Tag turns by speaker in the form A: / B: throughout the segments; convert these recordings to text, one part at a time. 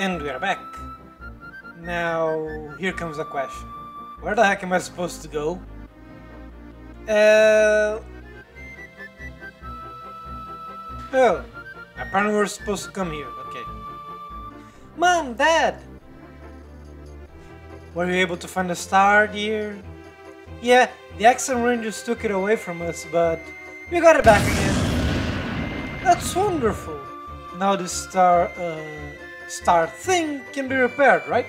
A: And we're back. Now, here comes the question. Where the heck am I supposed to go? Uh... Oh, apparently we're supposed to come here, okay. Mom, Dad! Were you able to find the star, dear? Yeah, the Axem Rangers took it away from us, but we got it back again. That's wonderful. Now the star, uh, star thing can be repaired, right?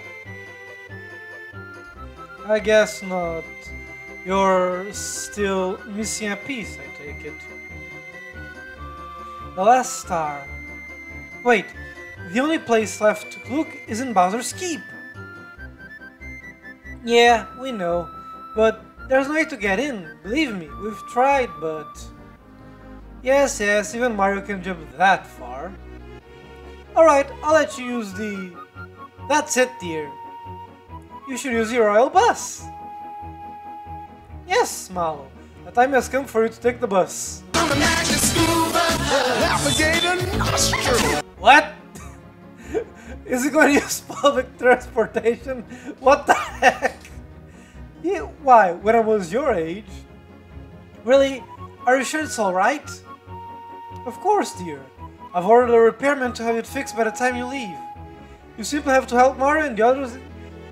A: I guess not. You're still missing a piece, I take it. The last star. Wait, the only place left to look is in Bowser's Keep. Yeah, we know, but there's no way to get in, believe me, we've tried, but... Yes, yes, even Mario can jump that far. Alright, I'll let you use the... That's it, dear. You should use your royal bus. Yes, Mallow. The time has come for you to take the bus. What? Is he going to use public transportation? What the heck? Yeah, why? When I was your age? Really? Are you sure it's alright? Of course, dear. I've ordered a repairman to have it fixed by the time you leave. You simply have to help Mario and the others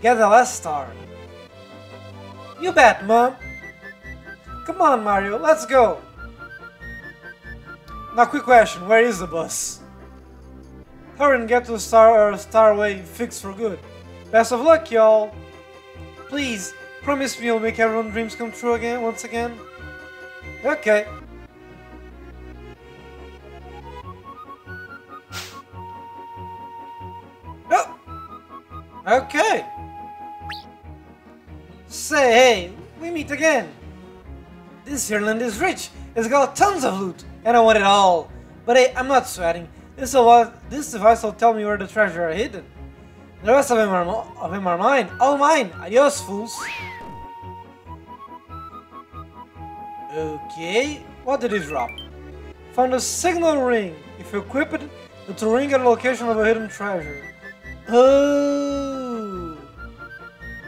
A: get the last star. You bet, Mom. Come on, Mario, let's go. Now, quick question, where is the bus? Hurry and get to the Star or Starway fixed for good. Best of luck, y'all. Please, promise me you'll make everyone's dreams come true again, once again. Okay. Say, hey, we meet again. This here land is rich. It's got tons of loot, and I want it all. But hey, I'm not sweating. This, will, this device will tell me where the treasure are hidden. The rest of them are, of them are mine. All mine. Adios, fools. Okay, what did it drop? Found a signal ring. If you equip it, it will ring at a location of a hidden treasure. Oh.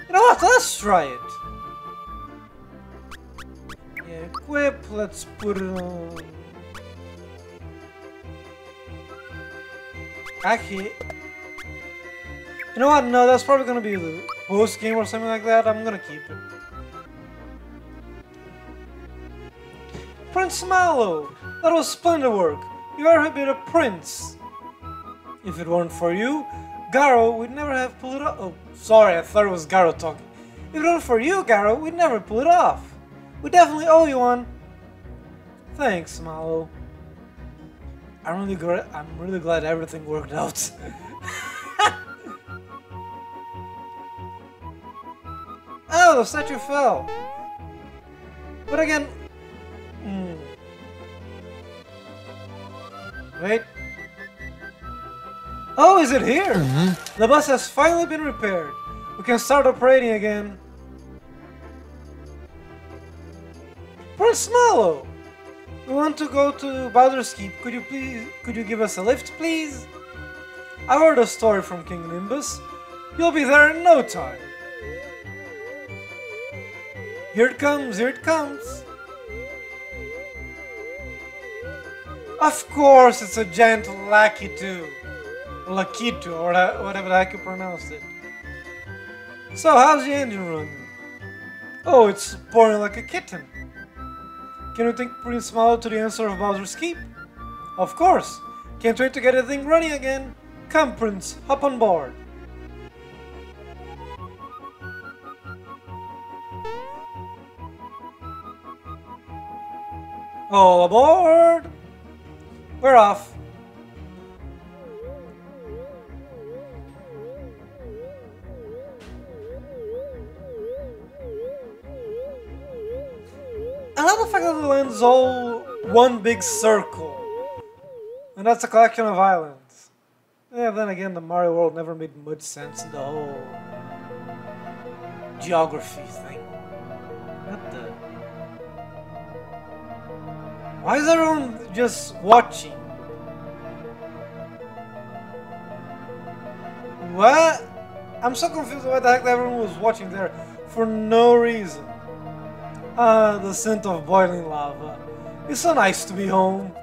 A: You know what? Let's try it. Equip. Let's put it on. Actually, you know what? No, that's probably gonna be the post game or something like that. I'm gonna keep it. Prince Mallow! That was splendid work! You are a bit of prince! If it weren't for you, Garro would never have pulled it off. Oh, sorry, I thought it was Garro talking. If it weren't for you, Garro, we'd never pull it off. We definitely owe you one. Thanks, Mallow. I'm really glad. I'm really glad everything worked out. oh, the statue fell. But again, hmm. wait. Oh, is it here? Mm -hmm. The bus has finally been repaired. We can start operating again. Prince Mallow! We want to go to Bowser's Keep. Could you please, could you give us a lift, please? I heard a story from King Nimbus. You'll be there in no time. Here it comes, here it comes. Of course, it's a giant Lakitu. Lakitu, or whatever the heck you pronounce it. So, how's the engine running? Oh, it's pouring like a kitten. Can you take Prince Mallow to the answer of Bowser's Keep? Of course! Can't wait to get the thing running again! Come, Prince, hop on board! All aboard! We're off! I love the fact that the land is all one big circle. And that's a collection of islands. Yeah, then again, the Mario world never made much sense in the whole geography thing. What the? Why is everyone just watching? What? I'm so confused why the heck everyone was watching there for no reason. Ah, the scent of boiling lava. It's so nice to be home.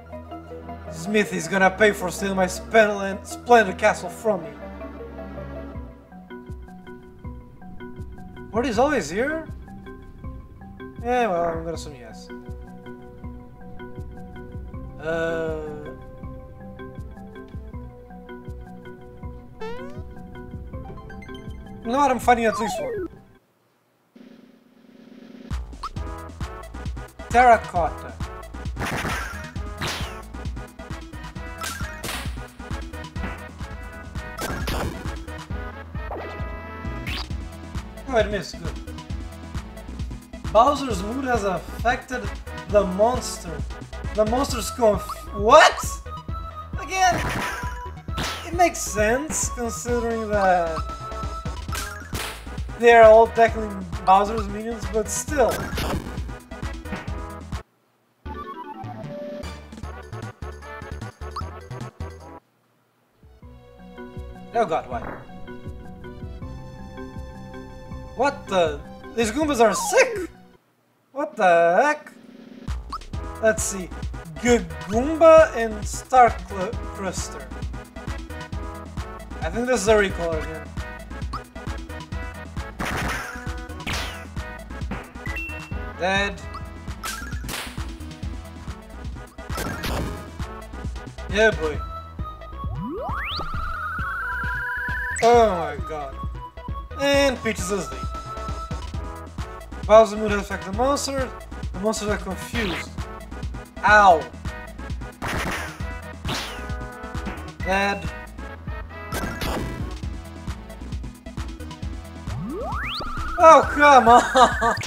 A: Smith is gonna pay for stealing my splendid castle from me. Morty's always here? Yeah, well, I'm gonna assume yes. Uh... You know what? I'm finding at least one. Terracotta. Missed. Good. Bowser's mood has affected the monster. The monster's conf- What? Again? It makes sense considering that they're all technically Bowser's minions, but still. Oh god, what? What the? These Goombas are sick! What the heck? Let's see. Goomba and Star Cruster. I think this is a recall again. Dead. Yeah, boy. Oh my god. And Peach is asleep. Bowser mood affect the monster. The monsters are confused. Ow. Dead. Oh, come on!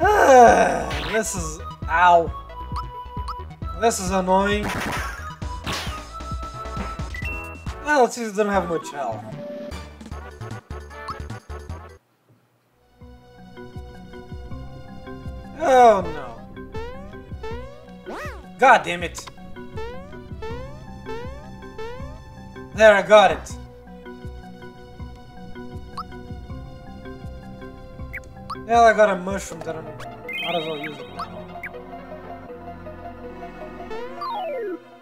A: Ah, this is... Ow. This is annoying. Well, it seems don't have much health. Oh no. God damn it. There, I got it. Well, I got a mushroom that I'm... Might as well use it.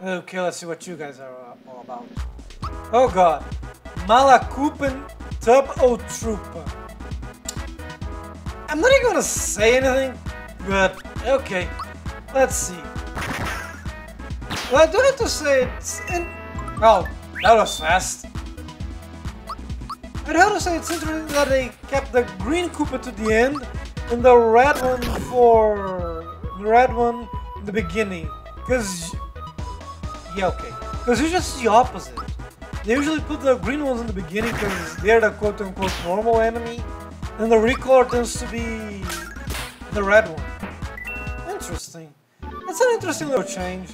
A: Okay, let's see what you guys are uh, all about. Oh god. Malakupen Tub O Trooper. I'm not even gonna say anything, but okay. Let's see. Well, I do have to say it's in. Well, that was fast. I'd have to say it's interesting that they kept the green Koopa to the end and the red one for the red one in the beginning. Cause yeah, okay. Cause it's just the opposite. They usually put the green ones in the beginning because they're the quote-unquote normal enemy, and the recolor tends to be the red one. Interesting. It's an interesting little change.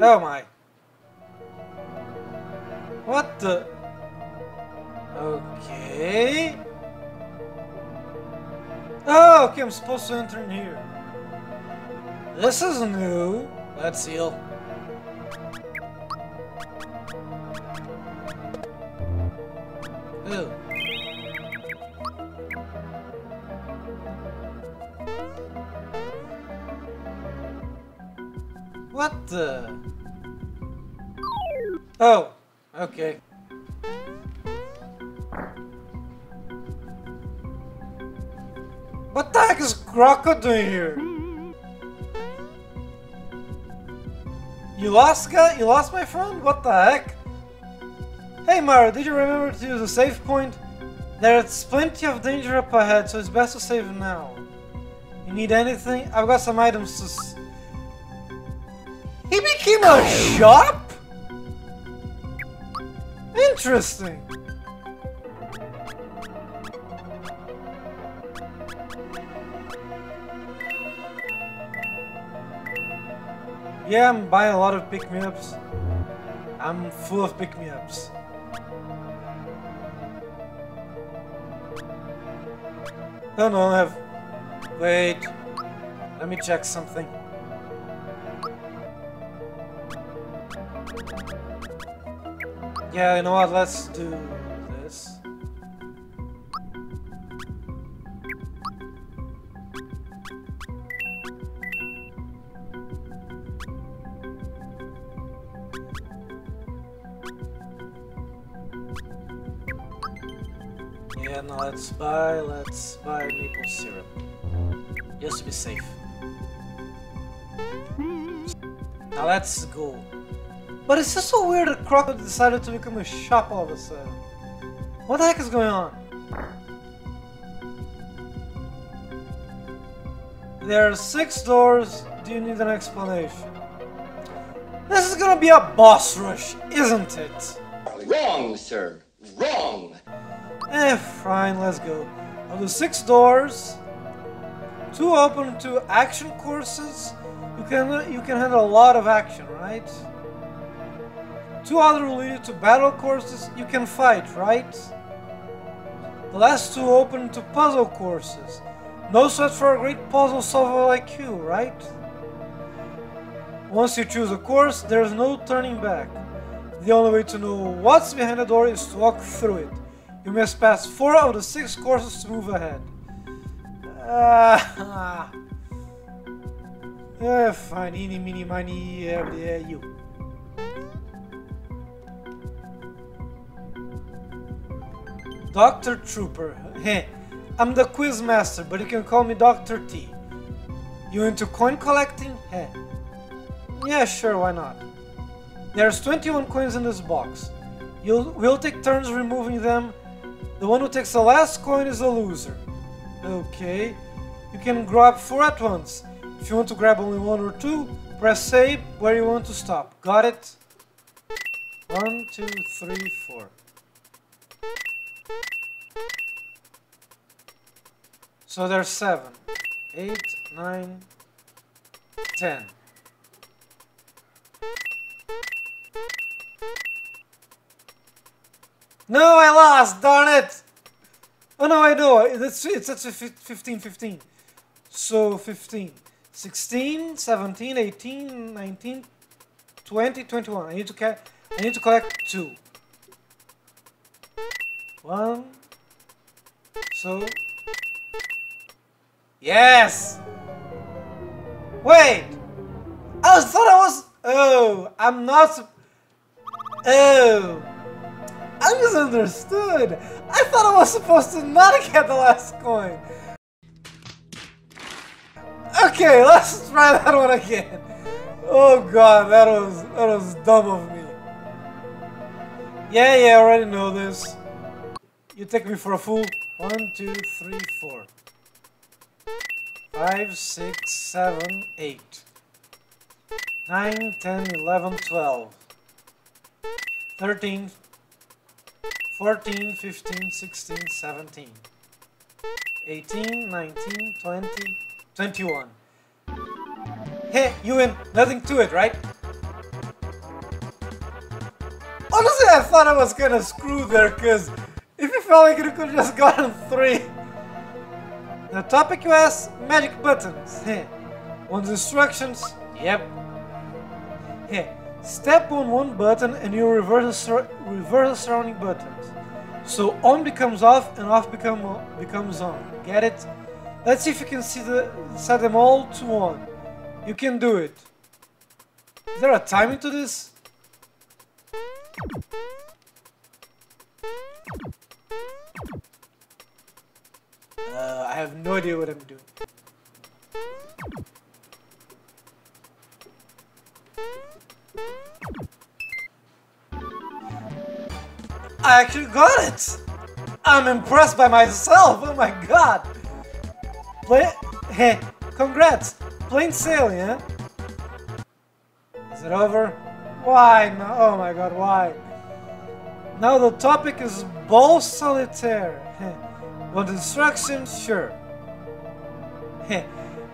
A: Oh my. What the? Okay. Oh, okay, I'm supposed to enter in here. This is new. Let's seal. Ooh. What the? Oh, okay. What the heck is Croco doing here? Hmm. You lost, guy? You lost my friend? What the heck? Hey Mario, did you remember to use a save point? There's plenty of danger up ahead, so it's best to save now. You need anything? I've got some items to... He became a shop? Interesting. Yeah, I'm buying a lot of pick-me-ups. I'm full of pick-me-ups. Oh no, I have... Wait. Let me check something. Yeah, you know what, let's do... let's buy maple syrup. Just to be safe. Now let's go. But it's just so weird that Crocodile decided to become a shop all of a sudden. What the heck is going on? There are six doors. Do you need an explanation? This is gonna be a boss rush, isn't it?
B: Wrong, sir. Wrong.
A: Eh, fine, let's go. Of the six doors, two open to action courses. You can you can handle a lot of action, right? Two other lead to battle courses. You can fight, right? The last two open to puzzle courses. No sweat for a great puzzle solver like you, right? Once you choose a course, there's no turning back. The only way to know what's behind the door is to walk through it. You must pass four out of the six courses to move ahead. Ah, yeah, fine, eeny, meeny, miny, yeah, yeah, you. Dr. Topper. Heh, I'm the quiz master, but you can call me Dr. T. You into coin collecting? Heh. Yeah, sure, why not? There's 21 coins in this box. You'll, we'll take turns removing them. The one who takes the last coin is a loser. Okay. You can grab four at once. If you want to grab only one or two, press save where you want to stop. Got it? One, two, three, four. So there's seven, eight, nine, ten. No, I lost, darn it! Oh no, I know, it's, it's at 15, 15. So 15, 16, 17, 18, 19, 20, 21. I need to, I need to collect two. One. So. Yes! Wait! I thought I was. Oh, I'm not. Oh. I misunderstood. I thought I was supposed to not get the last coin. Okay, let's try that one again. Oh god, that was that was dumb of me. Yeah, yeah, I already know this. You take me for a fool. One, two, three, four. Five, six, seven, eight. Nine, ten, eleven, twelve. Thirteen, 14, 15, 16, 17, 18, 19, 20, 21. Hey, you win. Nothing to it, right? Honestly, I thought I was gonna screw there, cause if you felt like you could just gotten three. The topic you asked, magic buttons. Hey, one's instructions. Yep. Hey, Step on one button and you reverse the, reverse the surrounding buttons. So on becomes off and off become, becomes on. Get it? Let's see if you can see the, set them all to on. You can do it. Is there a timing to this? Uh, I have no idea what I'm doing. I actually got it! I'm impressed by myself, oh my god! Play hey, congrats! Plain sailing, huh? Is it over? Why? No, oh my god, why? Now the topic is ball solitaire. Want instructions? Sure.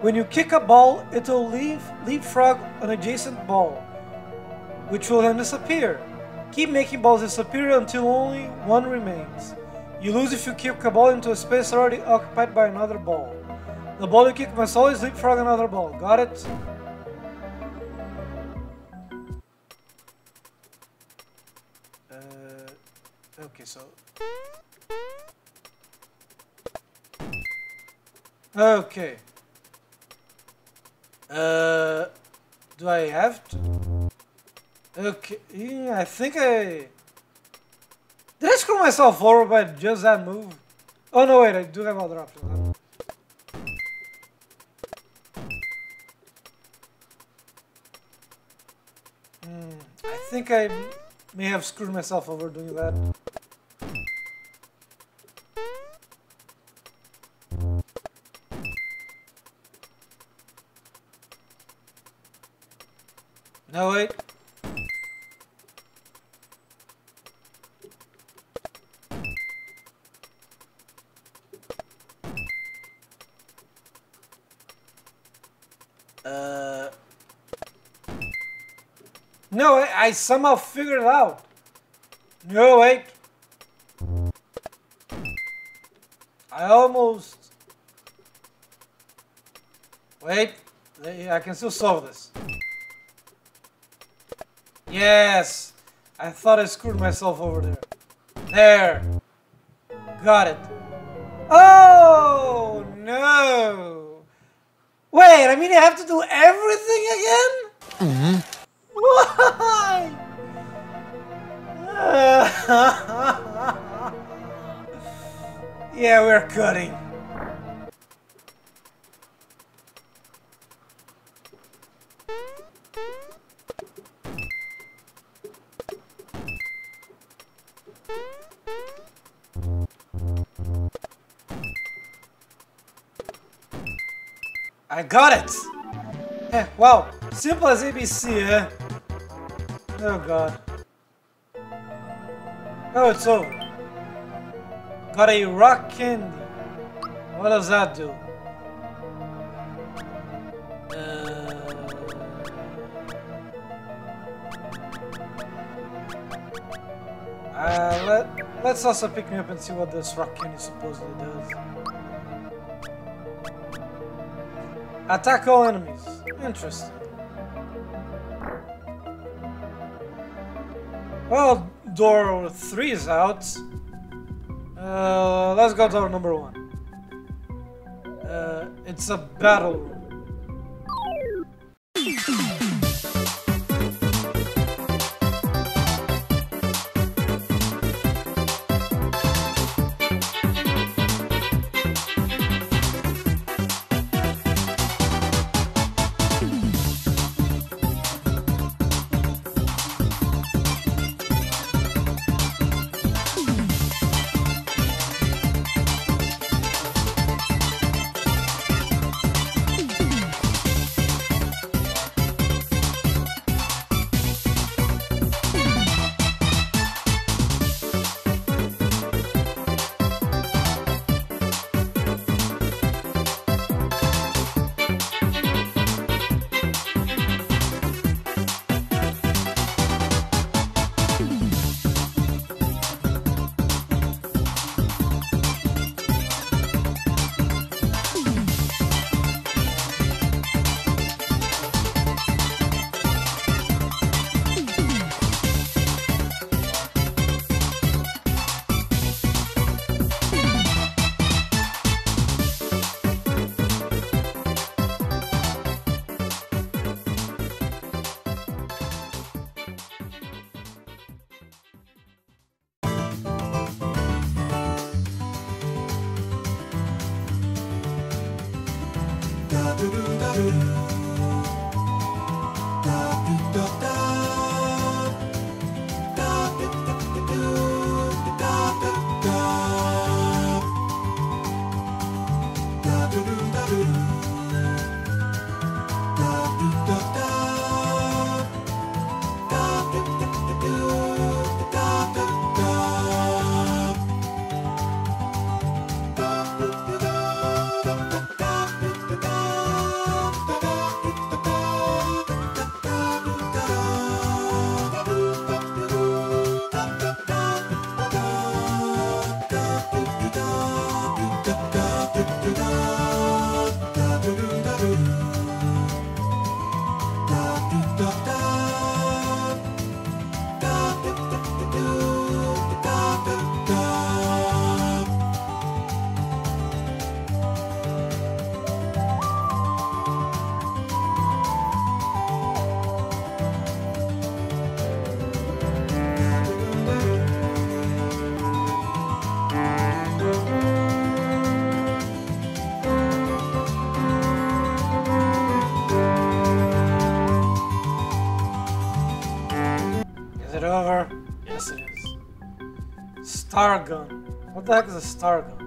A: when you kick a ball, it'll leave leapfrog an adjacent ball, which will then disappear. Keep making balls disappear until only one remains. You lose if you kick a ball into a space already occupied by another ball. The ball you kick must always leapfrog another ball. Got it? Okay, so. Okay. Uh, do I have to? Okay, yeah, I think I. Did I screw myself over by just that move? Oh no, wait, I do have other options. Hmm, I think I may have screwed myself over doing that. I, somehow figured it out. No, wait. I almost... Wait, I can still solve this. Yes! I thought I screwed myself over there. There! Got it. Oh, no! Wait, I mean I have to do everything again? Mm -hmm. yeah, we're cutting. I got it! Eh, wow, simple as ABC, eh? Oh god. Oh, it's over. Got a rock candy. What does that do? Uh... Uh, let, let's also pick me up and see what this rock candy supposedly does. Attack all enemies. Interesting. Well, door 3 is out. Uh, let's go to door number 1. Uh, it's a battle room. Star gun. What the heck is a star gun?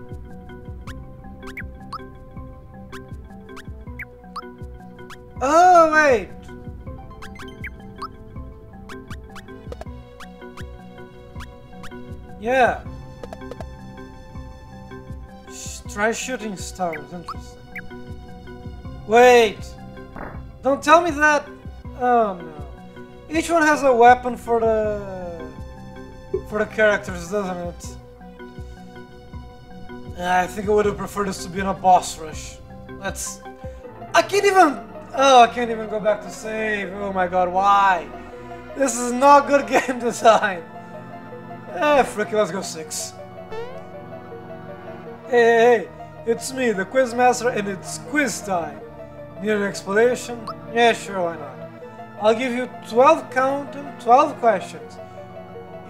A: Oh, wait! Yeah. Sh try shooting stars. Interesting. Wait! Don't tell me that! Oh no. Each one has a weapon for the... for the characters, doesn't it? I think I would have preferred this to be in a boss rush. Let's... I can't even... Oh, I can't even go back to save. Oh my god, why? This is not good game design. Eh, frick let's go six. Hey, hey, hey, it's me, the Quizmaster, and it's quiz time. Need an explanation? Yeah, sure, why not? I'll give you 12 count them, 12 questions.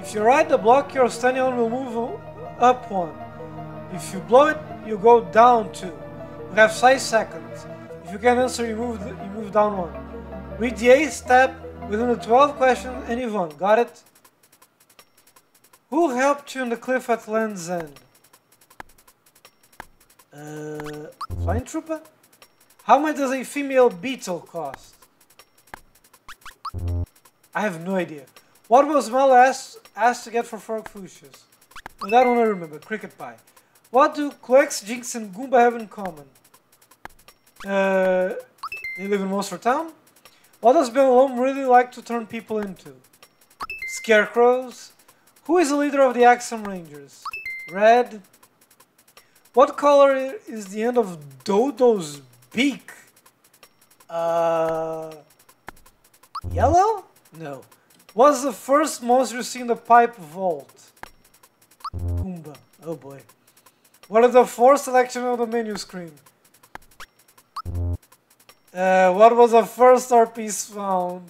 A: If you ride the block you're standing on will move up one. If you blow it, you go down two. You have 5 seconds. If you can answer, you move, you move down one. Read the 8th step within the 12 questions and you've won. Got it? Who helped you on the cliff at Land's End? Uh, Flying Trooper? How much does a female beetle cost? I have no idea. What was Mel asked, asked to get for Frogfucius? Oh, that one I remember. Cricket Pie. What do Culex, Jinx, and Goomba have in common? Uh, they live in Monster Town? What does Belome really like to turn people into? Scarecrows? Who is the leader of the Axem Rangers? Red? What color is the end of Dodo's beak? Uh, yellow? No. What's the first monster you see in the pipe vault? Goomba. Oh boy. What is the fourth selection on the menu screen? Uh, what was the first star piece found?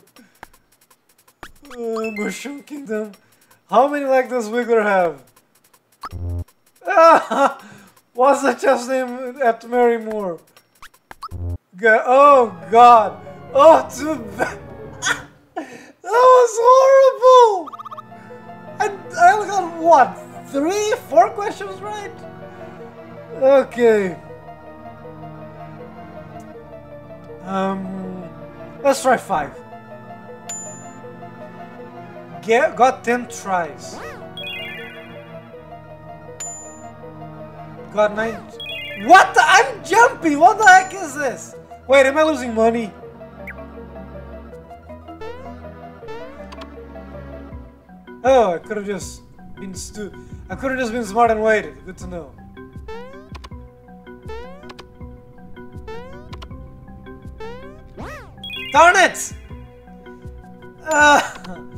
A: Uh, Mushroom Kingdom. How many legs does Wiggler have? What's the chef's name at Marrymore? Oh God! Oh, too bad. Was horrible. I I got what three, four questions right. Okay. Um, let's try five. Get, got 10 tries. Got 9. What? I'm jumping! What the heck is this? Wait, am I losing money? Oh, I could have just been stu- I could have just been smart and waited. Good to know. Darn it! Uh,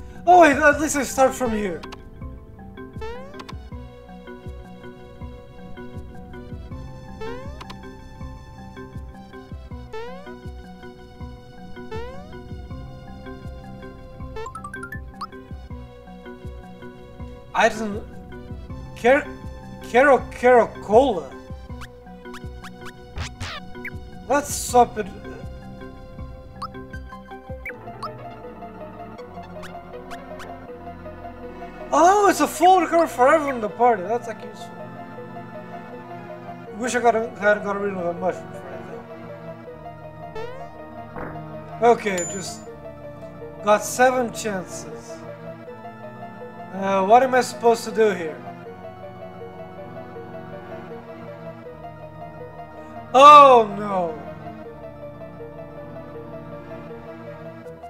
A: oh wait, at least I start from here. Don't... Car Kero Kero Cola? Let's swap it... Oh, it's a full recovery for everyone in the party. That's like useful. Wish I got a, had got rid of a mushroom for anything. Okay, just got seven chances. Uh, what am I supposed to do here? Oh no!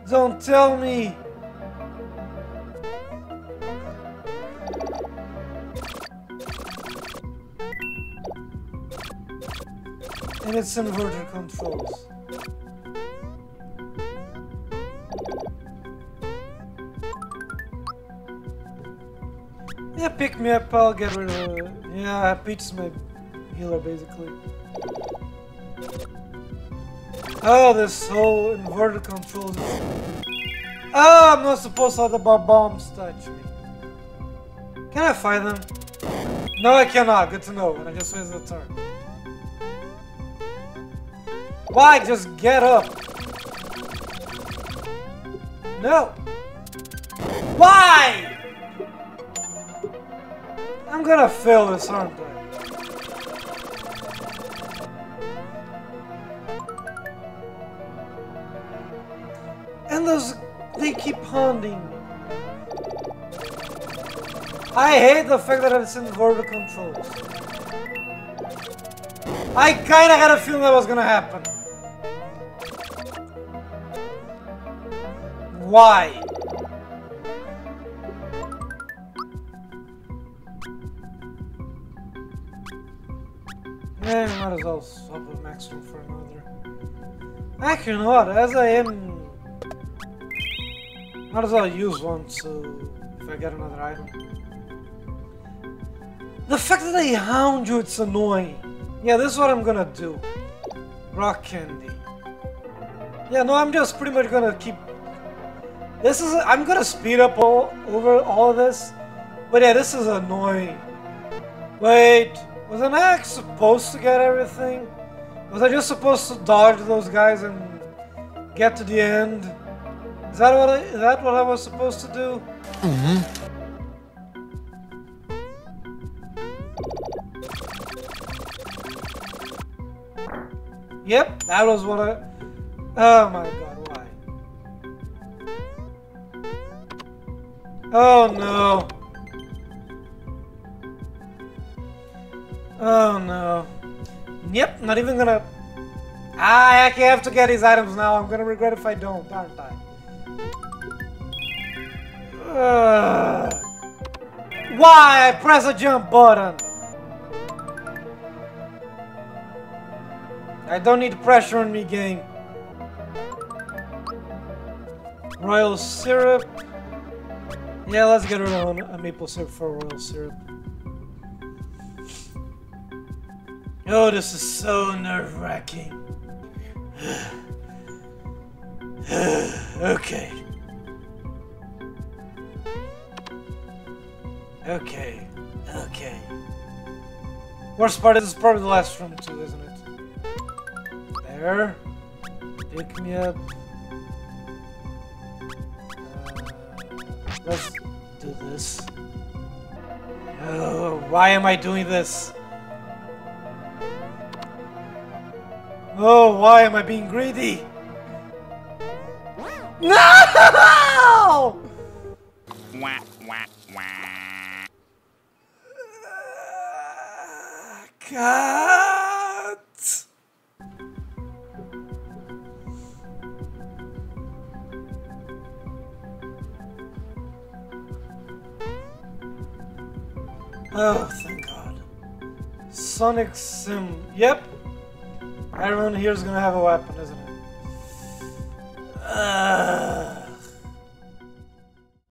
A: Don't tell me! And it's inverter controls. Yeah, pick me up, I'll get rid of it. Yeah, Peach's my healer, basically. Oh, this whole inverted controls. Oh, I'm not supposed to let the bombs touch me. Can I find them? No, I cannot. Good to know. And I just wasted a turn. Why? Just get up. No. Why? I'm gonna fail this, aren't I? And those, they keep haunting me. I hate the fact that it's in vertical controls. I kinda had a feeling that was gonna happen. Why? Eh, might as well swap a maximum for another. Actually, you know what? As I am... Might as well use one, so... If I get another item. The fact that they hound you, it's annoying. Yeah, this is what I'm gonna do. Rock candy. Yeah, no, I'm just pretty much gonna keep... This is... I'm gonna speed up all over all of this. But yeah, this is annoying. Wait... Was an axe supposed to get everything? Was I just supposed to dodge those guys and get to the end? Is that what I, is that what I was supposed to do?
C: Mm-hmm.
A: Yep, that was what I... Oh my god, why? Oh no. Oh no. Yep, not even gonna... Ah, I have to get these items now. I'm gonna regret if I don't, aren't I? Ugh. Why? I press a jump button. I don't need pressure on me, game. Royal syrup. Yeah, let's get rid of a maple syrup for royal syrup. Oh, this is so nerve-wracking. okay. Okay. Okay. Worst part is probably the last room too, isn't it? There. Pick me up. Uh, let's do this. Oh, why am I doing this? Oh, why am I being greedy? No!
C: Wah, wah, wah.
A: God. Oh, thank God. Sonic Sim. Yep. Everyone here is gonna have a weapon, isn't it? Uh,